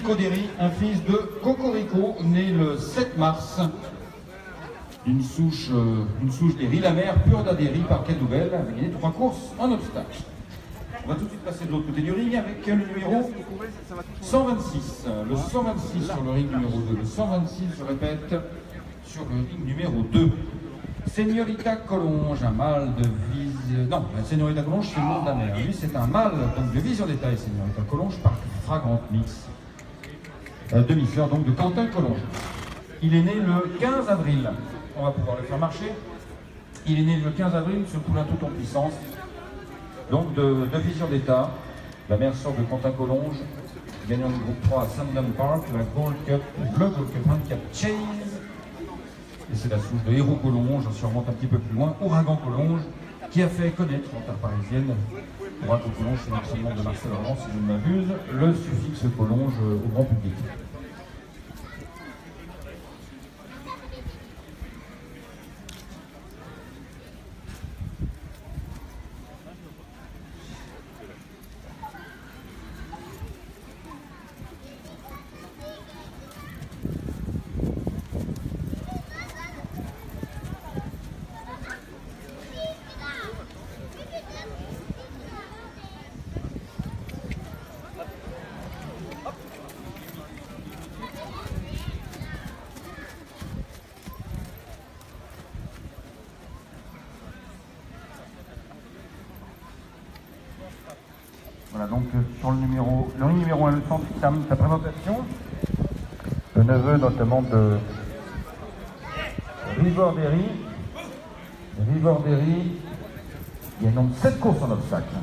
Nico Derry, un fils de Cocorico, né le 7 mars, d'une souche, euh, une souche Derry, la mère pure d'Adéry par Cadoubel, a gagné trois courses en obstacle. On va tout de suite passer de l'autre côté du ring avec le numéro 126. Le 126 sur le ring numéro 2. Le 126, je répète, sur le ring numéro 2. Señorita Collonge, un mâle de vision... Non, Señorita Collonge, c'est le nom de la. Lui, c'est un mâle donc, de vision détail, Señorita Collonge, par Fragrant Mix. Demi-sœur donc de Quentin Collonge. Il est né le 15 avril. On va pouvoir le faire marcher. Il est né le 15 avril sur Poulain tout en puissance. Donc de, vision d'état. La mère sort de Quentin Collonge, gagnant du groupe 3 à Sandham Park, la Gold Cup, le Gold Cup Handicap Chase. Et c'est la souche de Héros Collonge, on se remonte un petit peu plus loin, Ouragan Collonge, qui a fait connaître en terre parisienne, Ouragan Collonge, c'est l'enseignement de Marcel Laurent, si je ne m'abuse, le suffixe Collonge au grand public. Voilà, donc euh, sur le numéro, le numéro 1, le centre, termine sa présentation. Le neveu notamment de Rivor Derry. Rivor Derry, il y a donc 7 courses en obstacle.